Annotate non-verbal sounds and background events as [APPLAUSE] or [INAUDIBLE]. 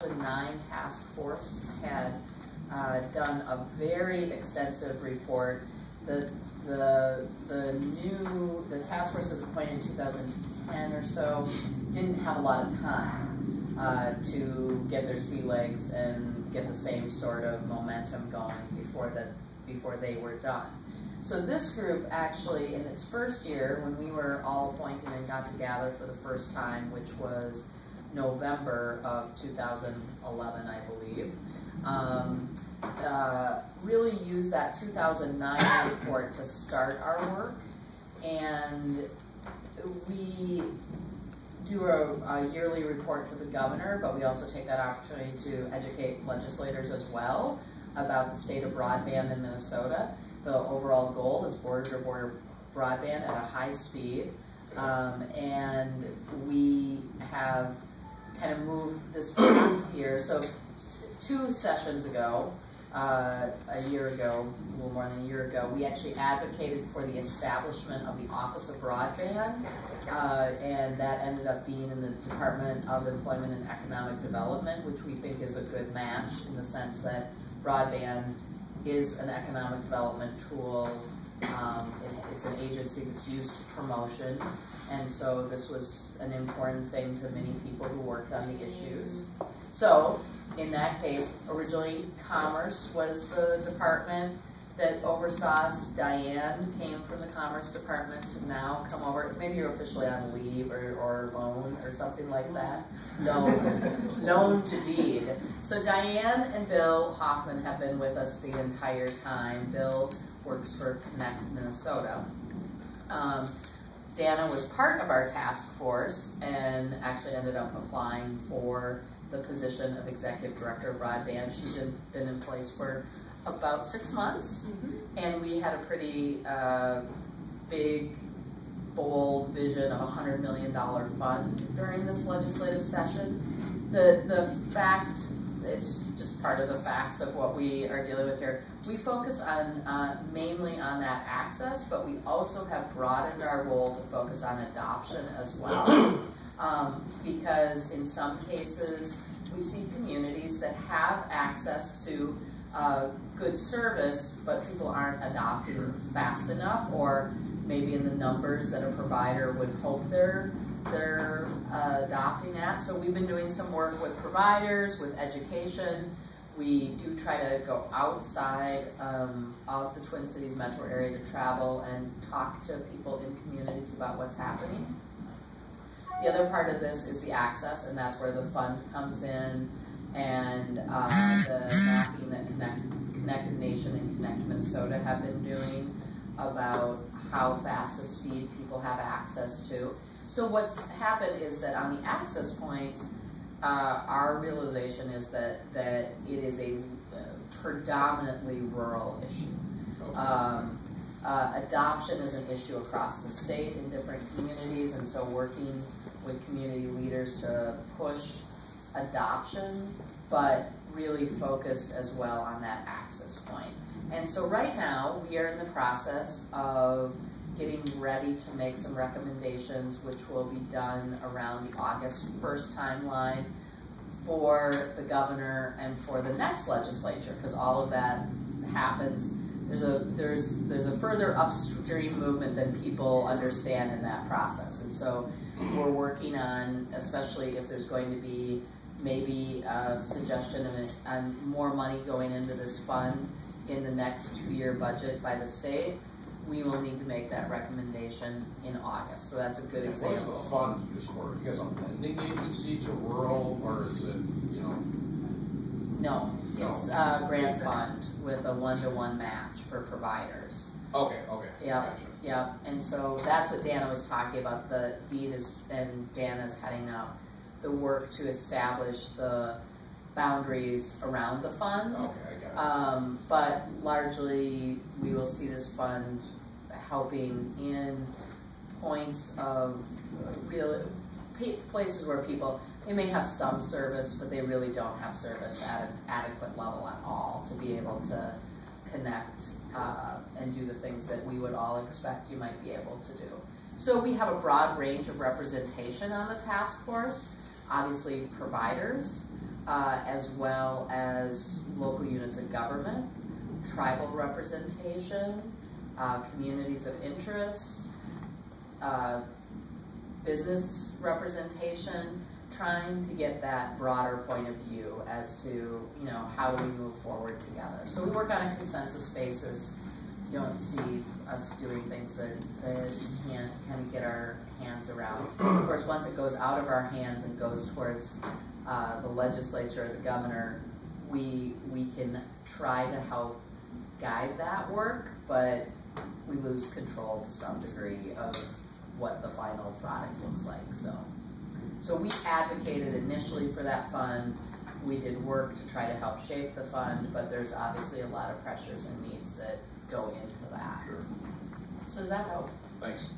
2009 task force had uh, done a very extensive report. The, the, the new, the task force was appointed in 2010 or so, didn't have a lot of time uh, to get their sea legs and get the same sort of momentum going before, the, before they were done. So this group actually, in its first year, when we were all appointed and got together for the first time, which was November of 2011, I believe, um, uh, really used that 2009 report to start our work. And we do a, a, yearly report to the governor, but we also take that opportunity to educate legislators as well about the state of broadband in Minnesota. The overall goal is border-to-border broadband at a high speed. Um, and we have kind of moved this [CLEARS THROAT] past here. So two sessions ago, uh, a year ago, a little more than a year ago, we actually advocated for the establishment of the Office of Broadband, uh, and that ended up being in the Department of Employment and Economic Development, which we think is a good match in the sense that broadband is an economic development tool. Um, it, it's an agency that's used to promotion, and so this was an important thing to many people who worked on the issues. So in that case, originally Commerce was the department that oversaw us. Diane came from the Commerce Department to now come over. Maybe you're officially on leave or, or loan or something like that. Loan, loan [LAUGHS] to deed. So Diane and Bill Hoffman have been with us the entire time. Bill works for Connect Minnesota. Um, Dana was part of our task force and actually ended up applying for the position of Executive Director of Broadband. She's in, been in place for about six months, mm -hmm. and we had a pretty uh, big, bold vision of a $100 million fund during this legislative session. The, the fact, it's just part of the facts of what we are dealing with here. We focus on uh, mainly on that access, but we also have broadened our role to focus on adoption as well. [COUGHS] Um, because in some cases, we see communities that have access to uh, good service, but people aren't adopting fast enough, or maybe in the numbers that a provider would hope they're they're uh, adopting that. So we've been doing some work with providers, with education. We do try to go outside um, of the Twin Cities metro area to travel and talk to people in communities about what's happening. The other part of this is the access, and that's where the fund comes in, and uh, the mapping that Connect, Connected Nation and Connect Minnesota have been doing about how fast a speed people have access to. So what's happened is that on the access point, uh, our realization is that, that it is a uh, predominantly rural issue. Um, uh, adoption is an issue across the state in different communities, and so working with community leaders to push adoption, but really focused as well on that access point. And so right now, we are in the process of getting ready to make some recommendations, which will be done around the August 1st timeline for the governor and for the next legislature, because all of that happens. There's a there's there's a further upstream movement than people understand in that process, and so we're working on, especially if there's going to be maybe a suggestion on more money going into this fund in the next two-year budget by the state, we will need to make that recommendation in August. So that's a good example. What is the fund used for? You guys a lending agency to rural, or is it, you know? No, it's a grant fund with a one-to-one -one match for providers. Okay, okay. Yeah, gotcha. yeah. And so that's what Dana was talking about. The deed is, and Dana's heading up the work to establish the boundaries around the fund. Okay, I got it. Um, but largely, we will see this fund helping in points of real places where people they may have some service, but they really don't have service at an adequate level at all to be able to connect uh, and do the things that we would all expect you might be able to do. So we have a broad range of representation on the task force. Obviously providers, uh, as well as local units of government, tribal representation, uh, communities of interest, uh, business representation, trying to get that broader point of view as to, you know, how we move forward together. So we work on a consensus basis. You don't see us doing things that, that we can't kind of get our hands around. Of course, once it goes out of our hands and goes towards uh, the legislature or the governor, we, we can try to help guide that work, but we lose control to some degree of what the final product looks like, so. So we advocated initially for that fund, we did work to try to help shape the fund, but there's obviously a lot of pressures and needs that go into that. Sure. So does that help? Thanks.